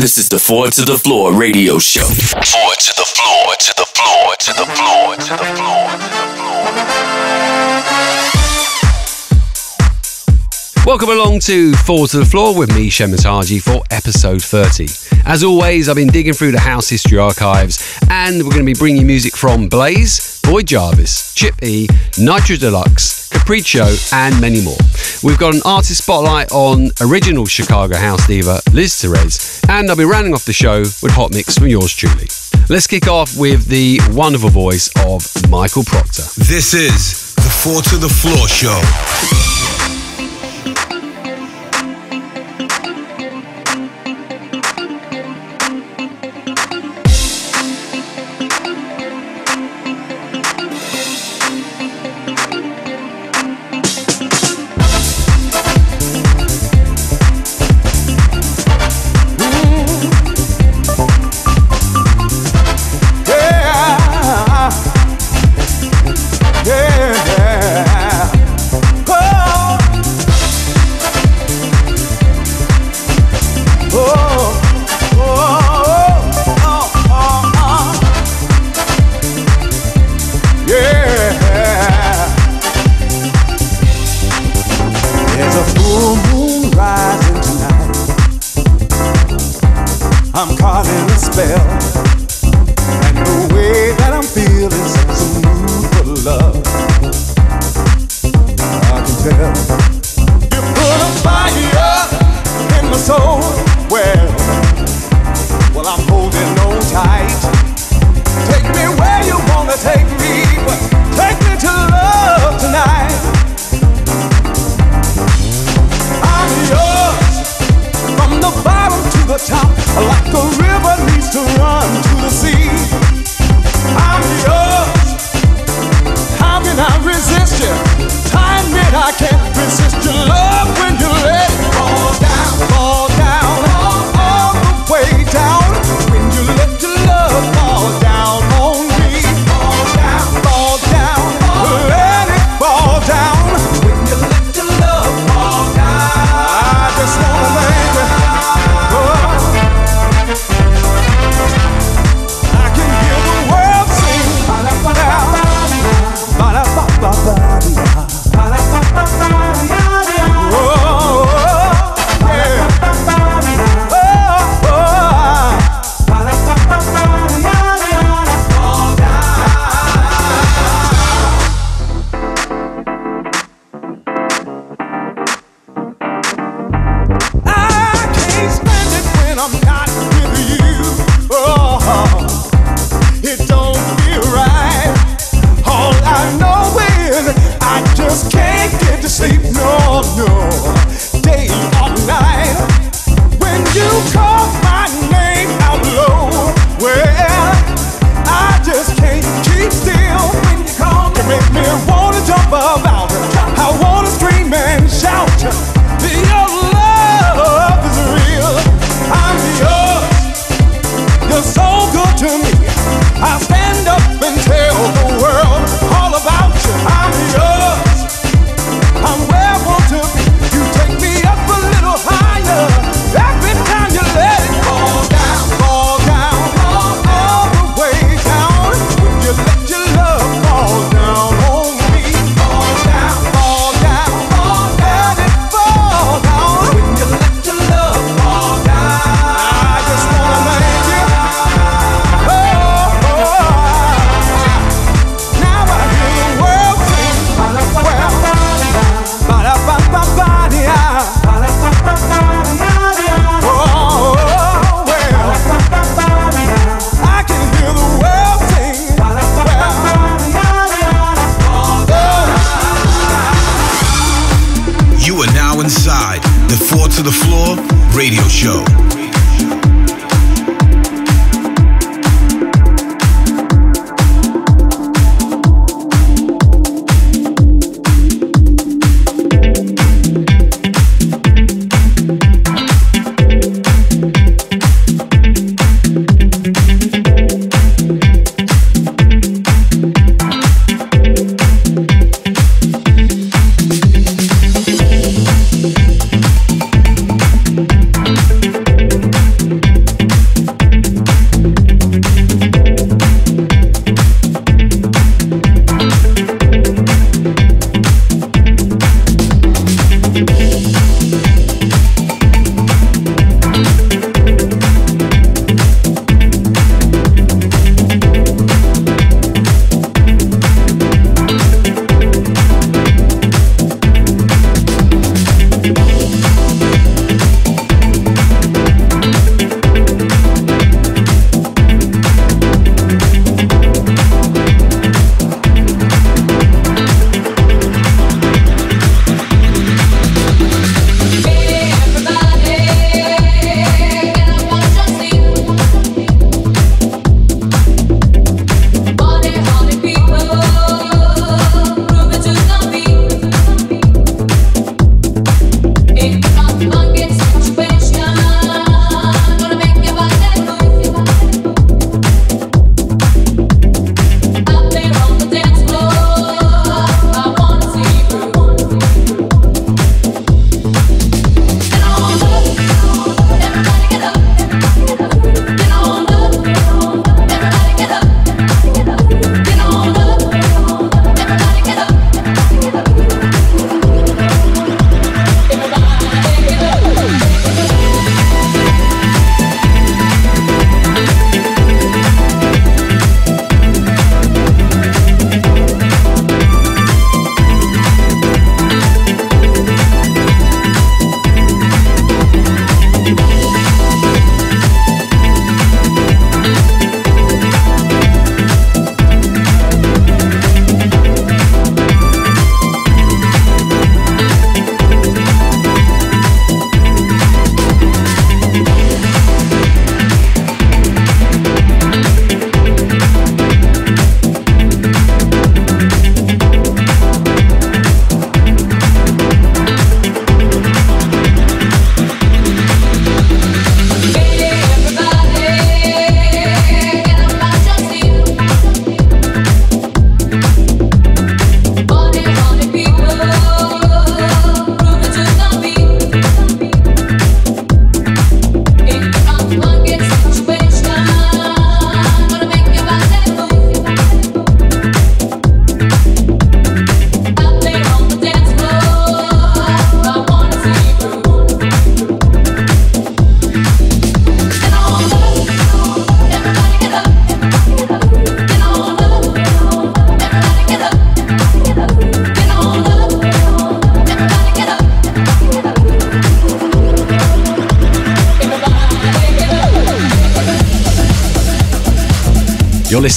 This is the Four to the Floor radio show. Four to the floor, to the floor, to the floor, to the floor, to the floor. Welcome along to Four to the Floor with me, Seamus Haji, for episode 30. As always, I've been digging through the house history archives and we're going to be bringing music from Blaze, Boyd Jarvis, Chip E, Nitro Deluxe, Capriccio, and many more. We've got an artist spotlight on original Chicago house diva Liz Torres, and I'll be rounding off the show with Hot Mix from yours truly. Let's kick off with the wonderful voice of Michael Procter. This is the Four to the Floor show.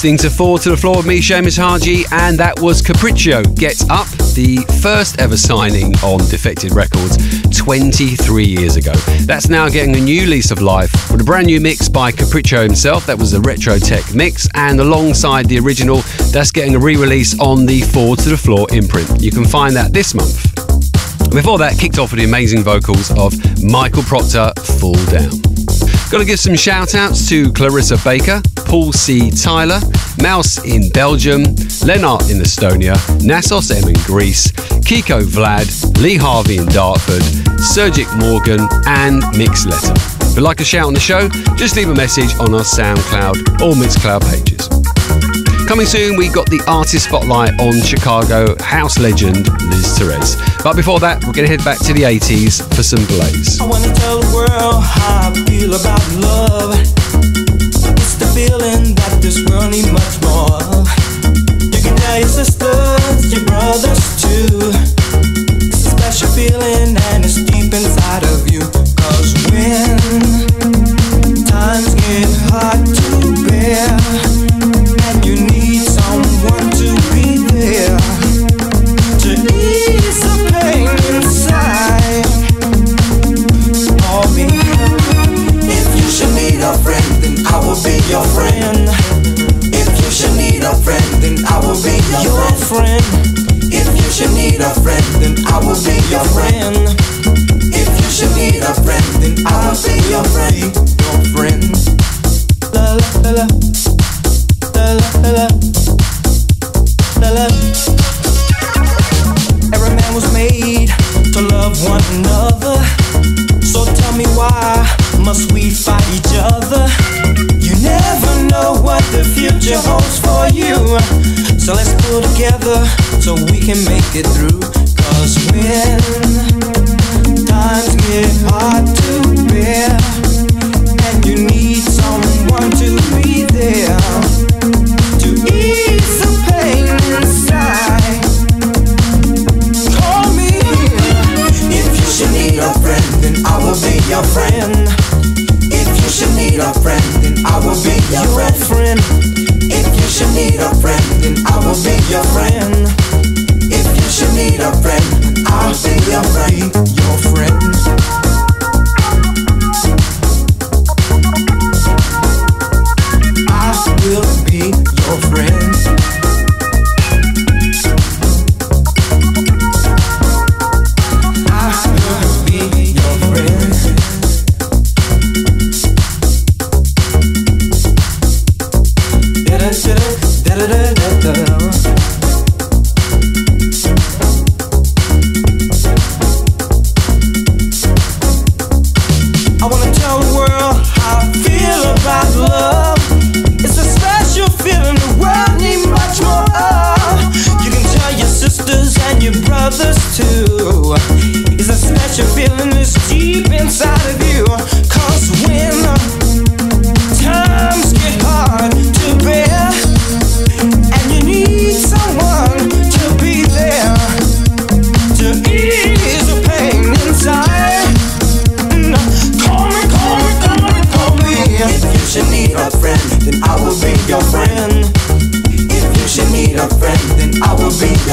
Listening to Four to the Floor with me, Seamus Haji, and that was Capriccio Get Up, the first ever signing on Defected Records 23 years ago. That's now getting a new lease of life with a brand new mix by Capriccio himself. That was a retro tech mix, and alongside the original, that's getting a re release on the Four to the Floor imprint. You can find that this month. Before that, kicked off with the amazing vocals of Michael Procter, Fall Down. Got to give some shout outs to Clarissa Baker, Paul C. Tyler, Mouse in Belgium, Lennart in Estonia, Nassos M in Greece, Kiko Vlad, Lee Harvey in Dartford, Sergic Morgan, and Mix Letter. If you'd like a shout on the show, just leave a message on our SoundCloud or Mixcloud pages. Coming soon, we got the artist spotlight on Chicago house legend Liz Torres. But before that, we're going to head back to the 80s for some Blaze. Feeling that this world needs much more. You can tell your sisters, your brothers too. It's a special feeling and it's deep inside of you. Cause when times get hard to bear. told world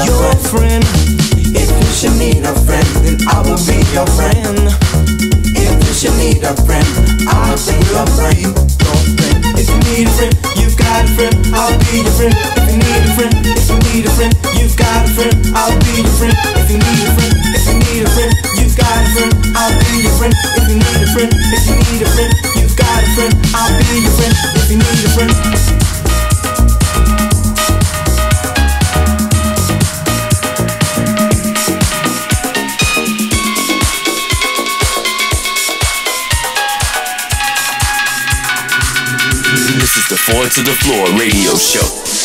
your friend. If you should need a friend, then I will be your friend. If you should need a friend, I will be your friend. If you need a friend, you've got a friend, I'll be your friend. If you need a friend, if you need a friend, you've got a friend, I'll be your friend. If you need a friend, if you need a friend, you've got a friend, I'll be your friend. If you need a friend, if you need a friend, you've got a friend, I'll be your friend. If you need a friend. To the Floor radio show.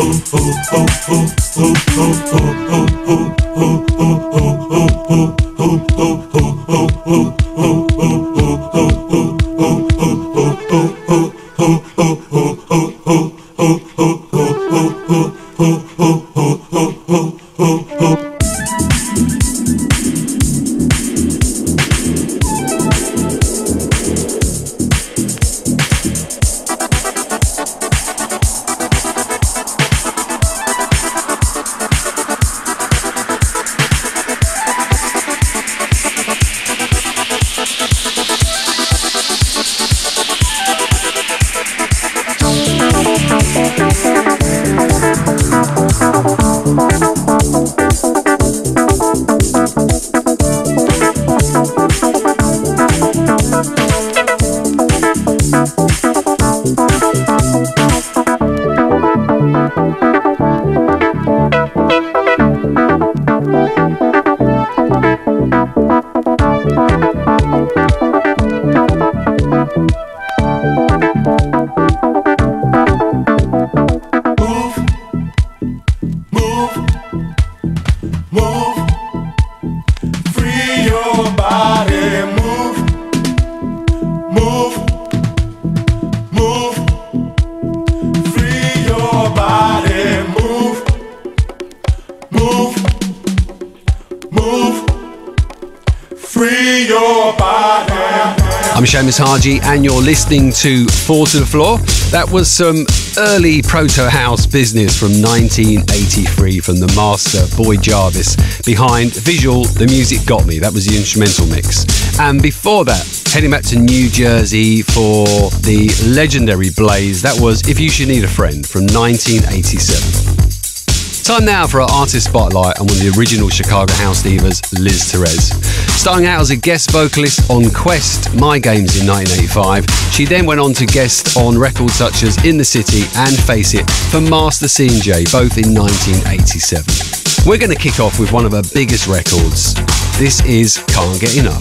oh, oh. Haji, and you're listening to Four to the Floor. That was some early proto house business from 1983 from the master Boyd Jarvis behind Visual, The Music Got Me. That was the instrumental mix. And before that, heading back to New Jersey for the legendary Blaze, that was If You Should Need a Friend from 1987. Time now for our artist spotlight on one of the original Chicago house divas, Liz Torres. Starting out as a guest vocalist on Quest Mind Games in 1985, she then went on to guest on records such as In the City and Face It for Master C&J, both in 1987. We're going to kick off with one of her biggest records. This is Can't Get Enough.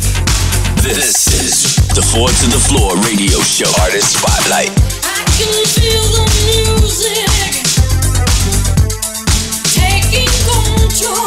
This is the Four to the Floor radio show artist spotlight. Can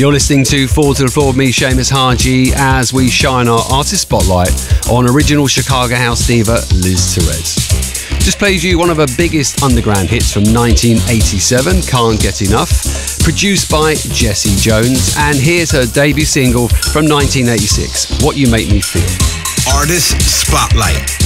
You're listening to Four to the Floor with me, Seamus Haji, as we shine our artist spotlight on original Chicago house diva Liz Torres. Just plays you one of her biggest underground hits from 1987, Can't Get Enough, produced by Jesse Jones, and here's her debut single from 1986, What You Make Me Feel. Artist Spotlight.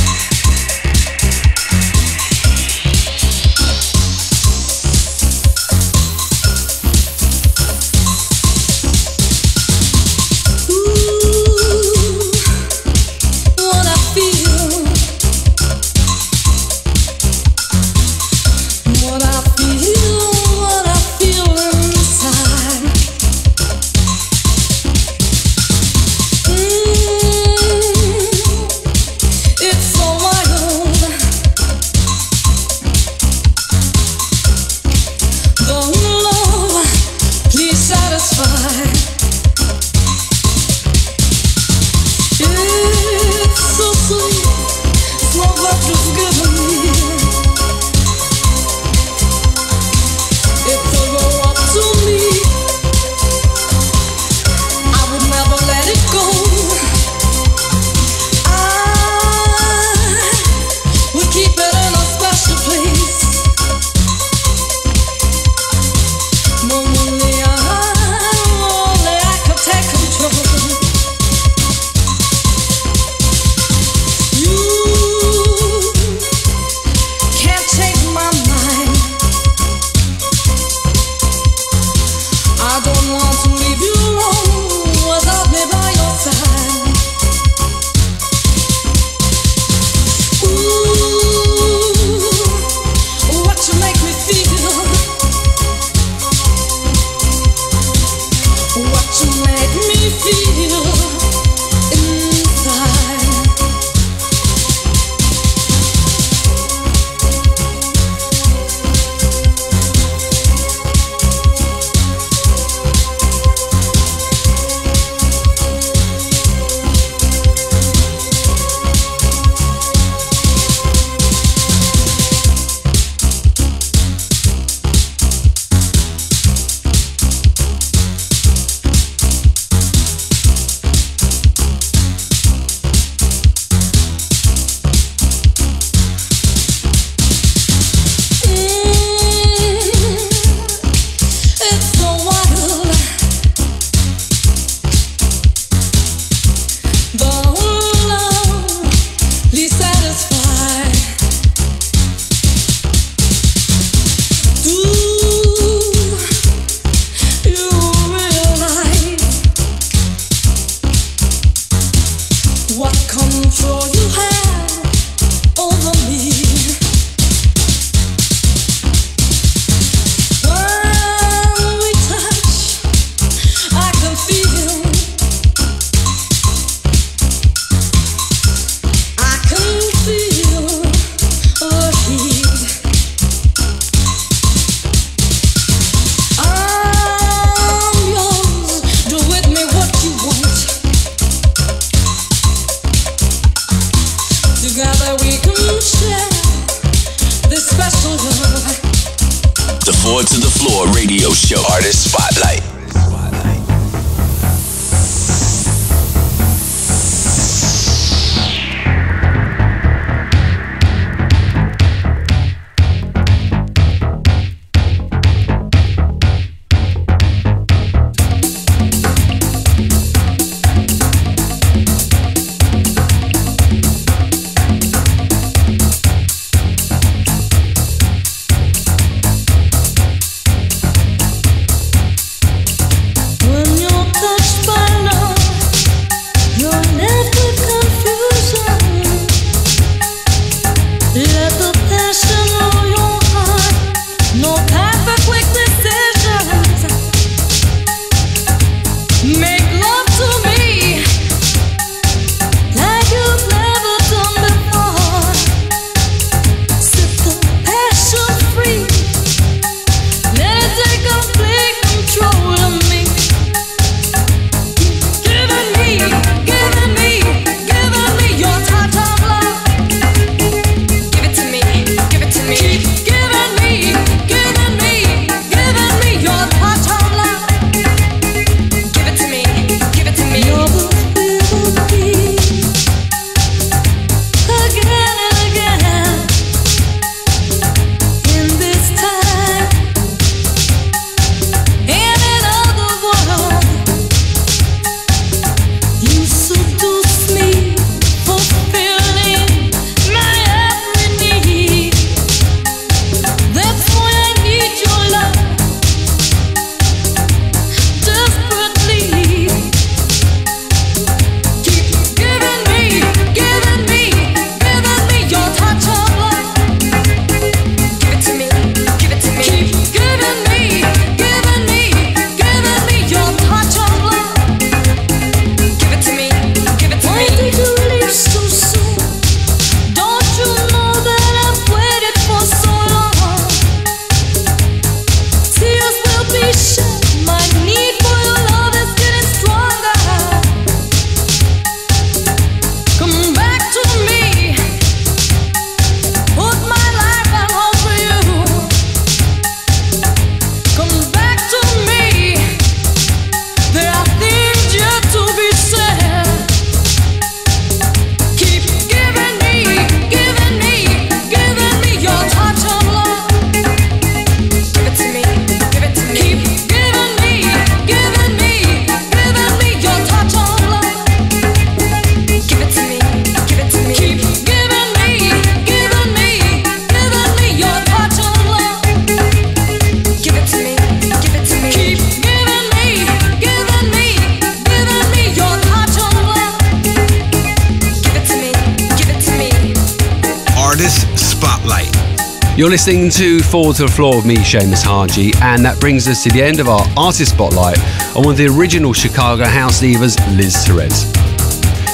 Four to the Floor with me, Seamus Haji, and that brings us to the end of our Artist Spotlight on one of the original Chicago house divas, Liz Torres.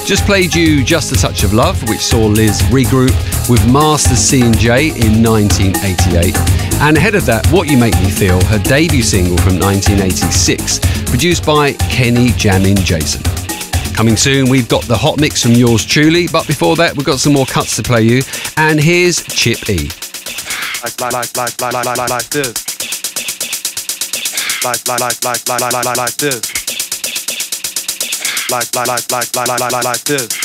Just played you Just a Touch of Love, which saw Liz regroup with Master C and J in 1988. And ahead of that, What You Make Me Feel, her debut single from 1986, produced by Kenny Jammin Jason. Coming soon, we've got the hot mix from yours truly, but before that, we've got some more cuts to play you. And here's Chip E. Like, like, like, like, like, like, like, like this. Like, like, like, like, like, like, like, like this. Like, like, like, like, like, like, like, like this.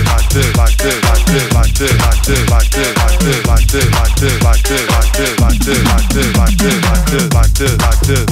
like this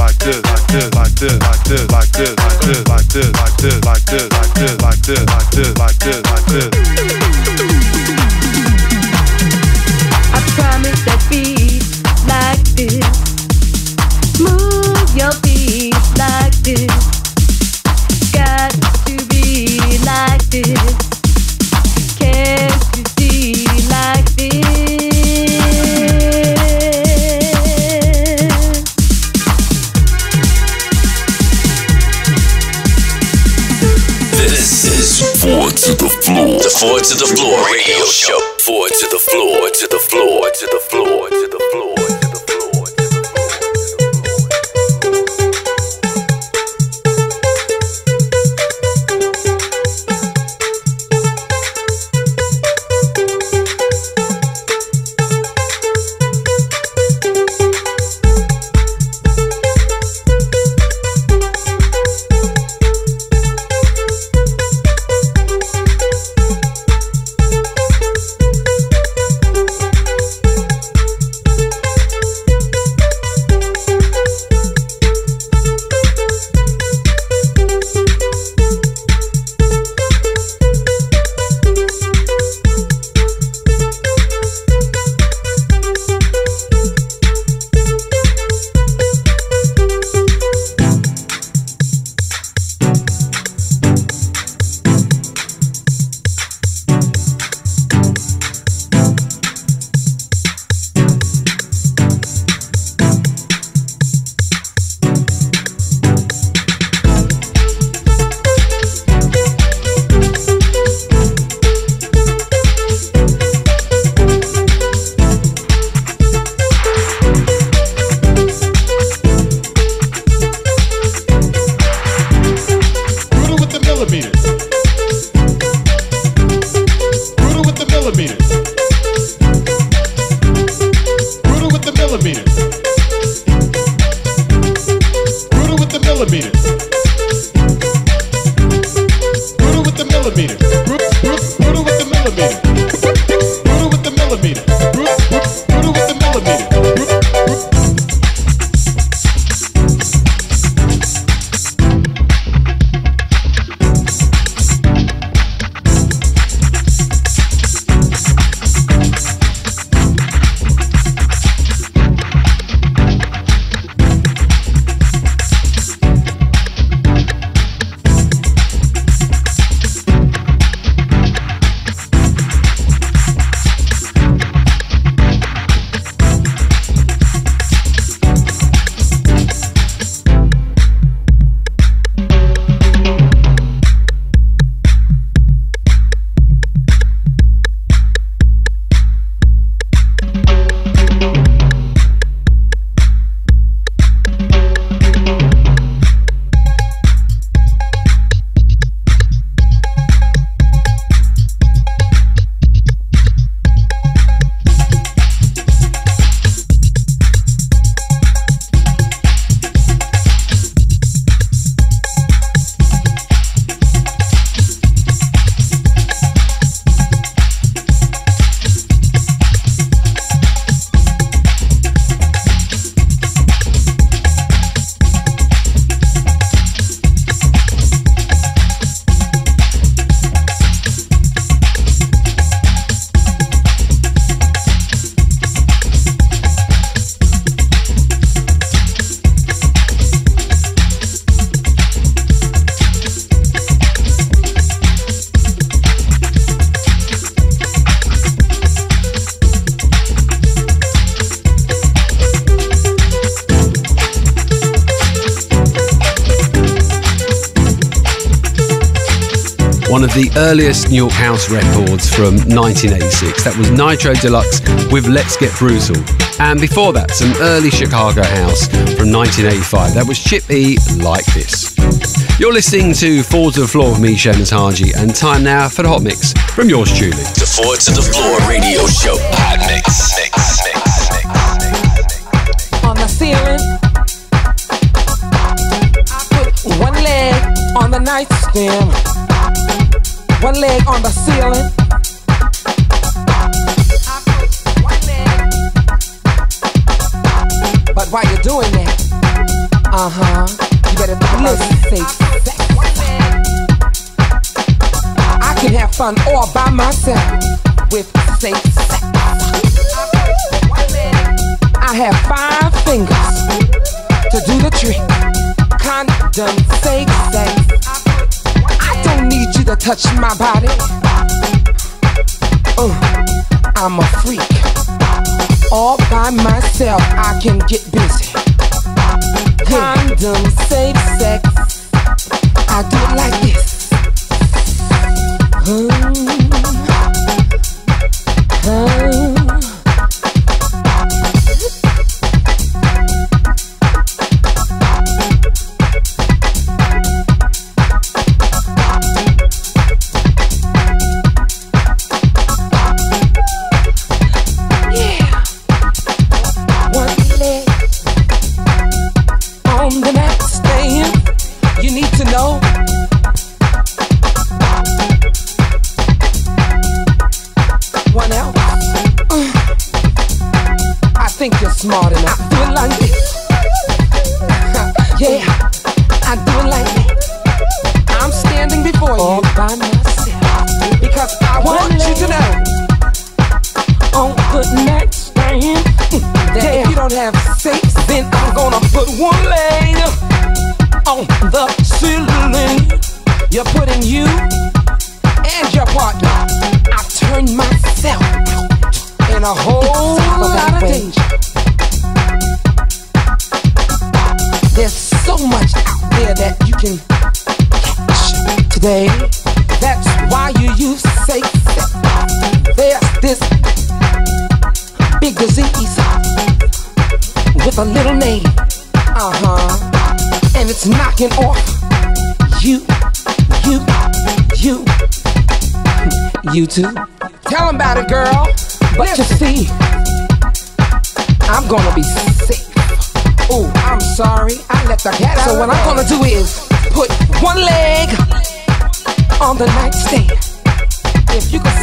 earliest New York House records from 1986. That was Nitro Deluxe with Let's Get Brutal. And before that, some early Chicago House from 1985. That was Chip E Like This. You're listening to Four to the Floor with me, Seamus Haji, and time now for the Hot Mix from yours truly. The Four to the Floor radio show. Hot Mix. mix, mix, mix. On the ceiling, I put one leg on the nightstand, one leg on the ceiling. But while you're doing that, uh huh, you better listen, I can have fun all by myself with safe sex. Touch my body. Uh, I'm a freak. All by myself, I can get busy. Condom, safe sex. I do like this.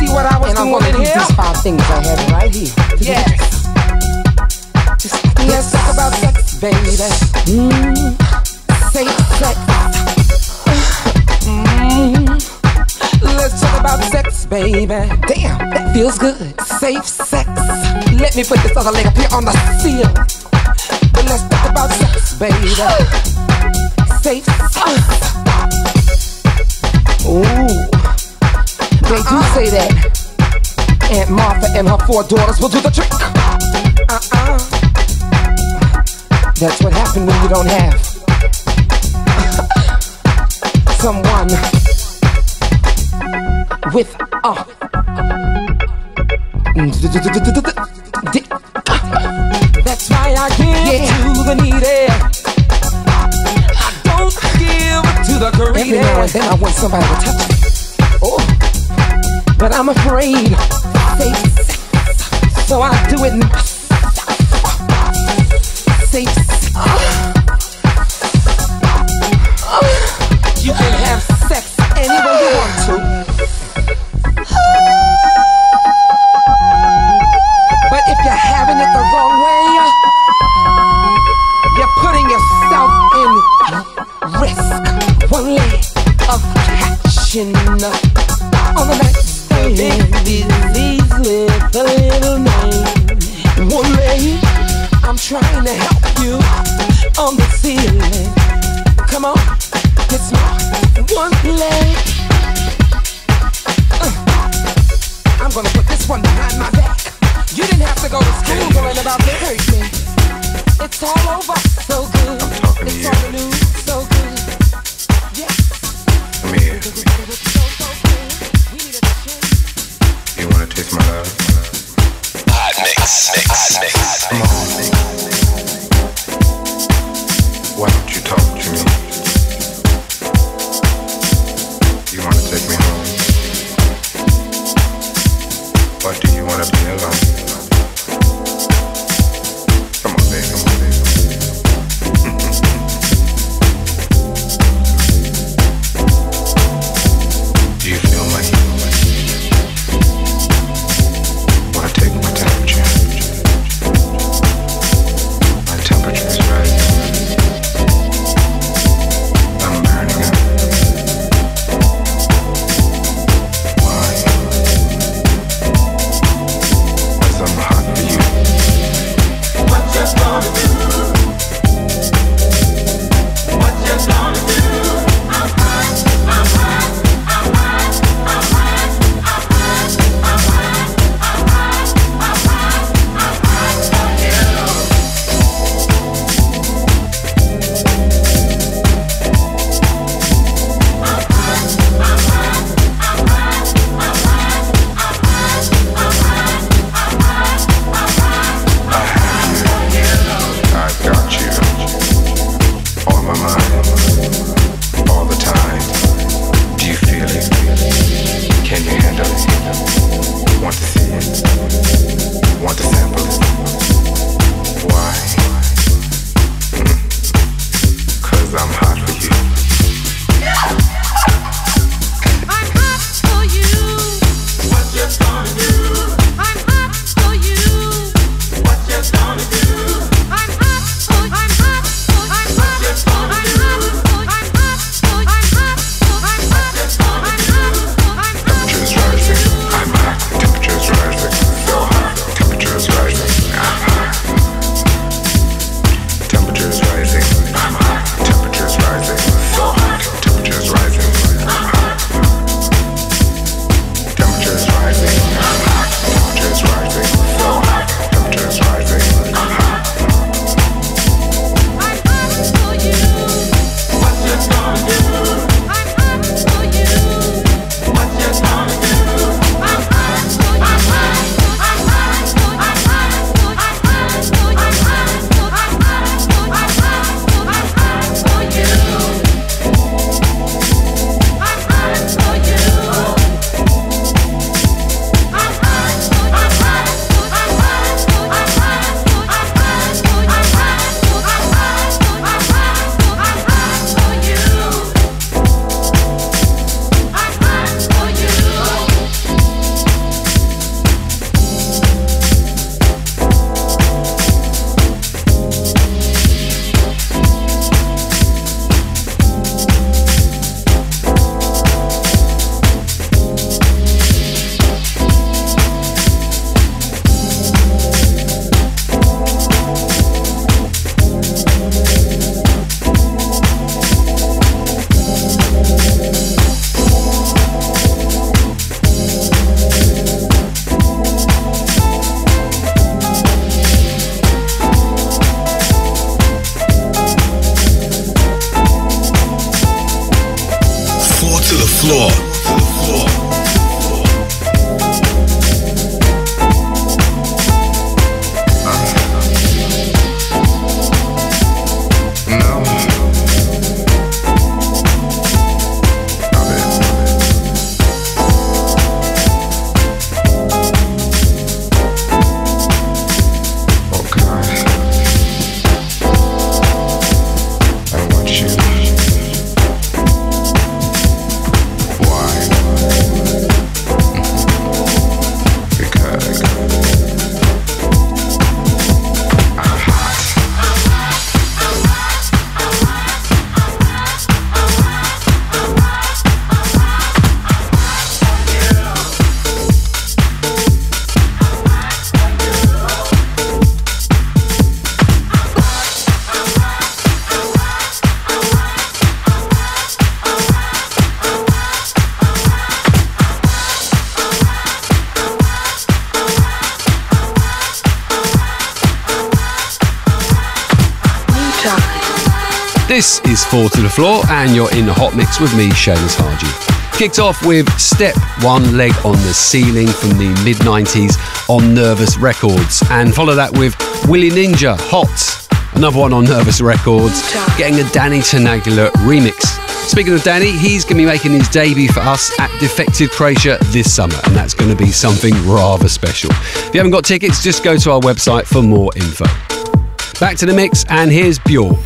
See what I was and doing I'm gonna use these five things I have right here. Yes. Just let's talk about sex, baby. Mm. Safe sex. Mm. Let's talk about sex, baby. Damn, that feels good. Safe sex. Let me put this other leg up here on the ceiling. But let's talk about sex, baby. Safe sex. Ooh. They do say that Aunt Martha and her four daughters will do the trick. Uh-uh. That's what happened when you don't have someone with a that's why I give yeah. to the needy. I don't give to the greedy. Every now and then I want somebody to touch me. But I'm afraid. So I do it. Safe. You can have trying to help you on the ceiling. Come on, get smart. One leg. Uh, I'm gonna put this one behind my back. You didn't have to go to school learn about this. Hurt me. It's all over, so good. Floor. Is Four to the Floor, and you're in the hot mix with me, Seamus Haji. Kicked off with Step One Leg on the Ceiling from the mid 90s on Nervous Records, and follow that with Willie Ninja Hot, another one on Nervous Records, getting a Danny Tenaglia remix. Speaking of Danny, he's going to be making his debut for us at Defected Croatia this summer, and that's going to be something rather special. If you haven't got tickets, just go to our website for more info. Back to the mix, and here's Bjork.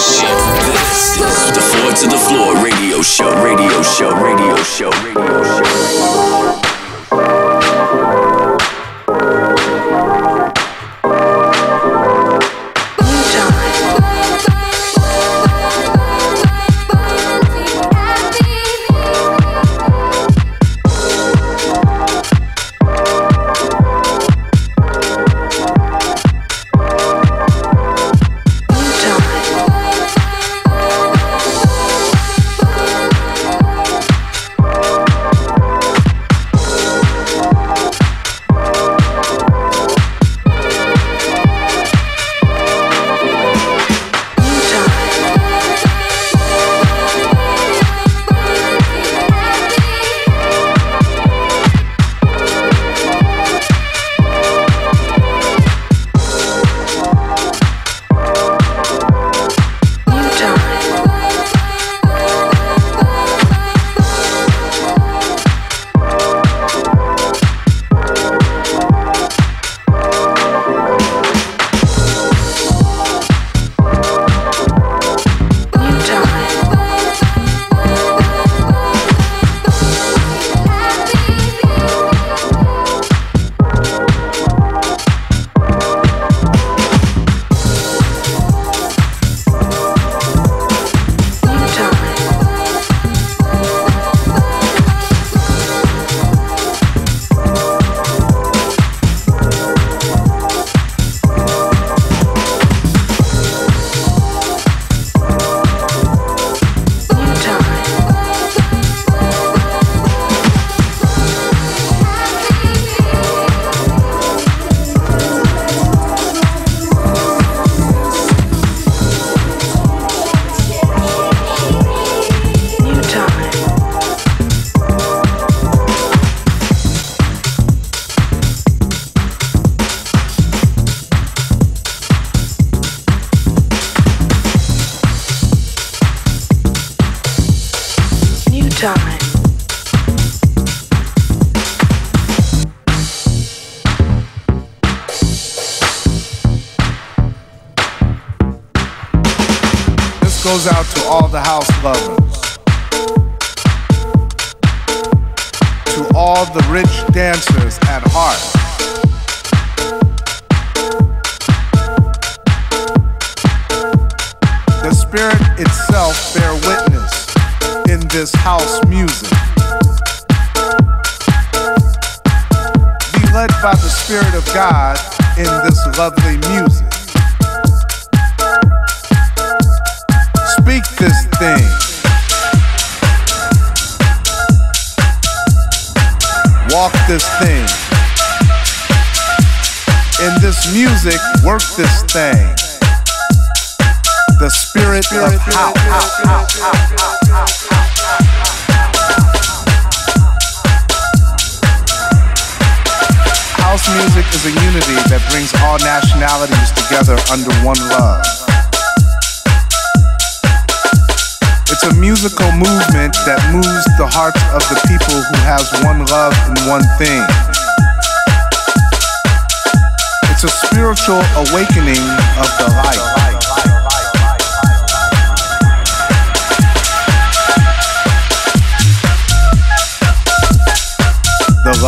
Haji. This is the Four to the Floor radio show, radio show, radio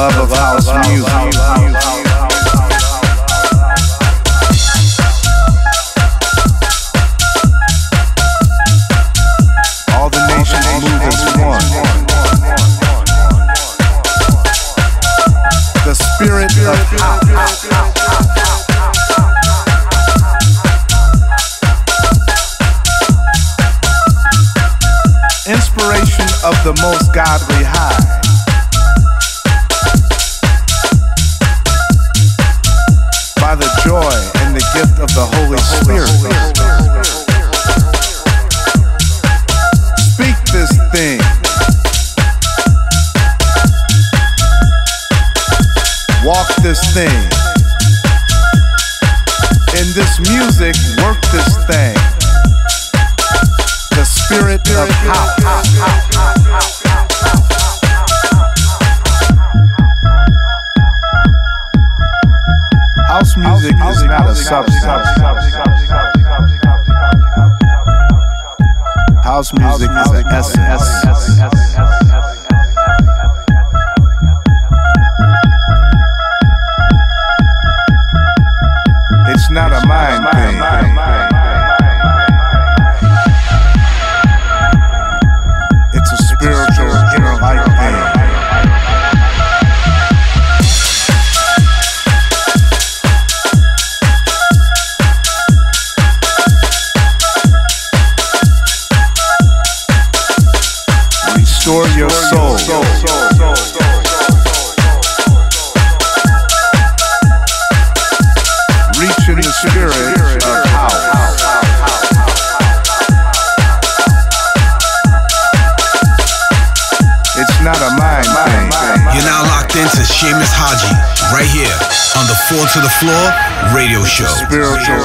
love of house music. All the nations move as one. The spirit of Inspiration of the most godly To the floor radio show. Spiritual.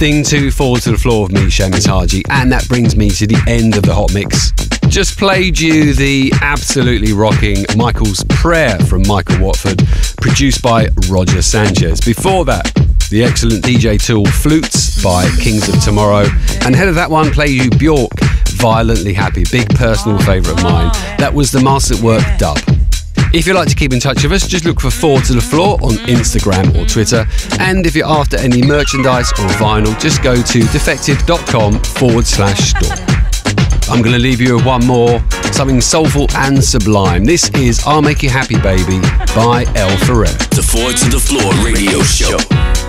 Listening to Four to the Floor of me, Seamus Haji, and that brings me to the end of the hot mix. Just played you the absolutely rocking Michael's Prayer from Michael Watford, produced by Roger Sanchez. Before that, the excellent DJ Tool Flutes by Kings of Tomorrow, and ahead of that one, play you Bjork, Violently Happy, big personal favourite of mine. That was the Masterwork dub. If you'd like to keep in touch with us, just look for Four to the Floor on Instagram or Twitter. And if you're after any merchandise or vinyl, just go to defected.com forward slash store. I'm going to leave you with one more, something soulful and sublime. This is I'll Make You Happy Baby by Elé Ferrer. The Four to the Floor radio show.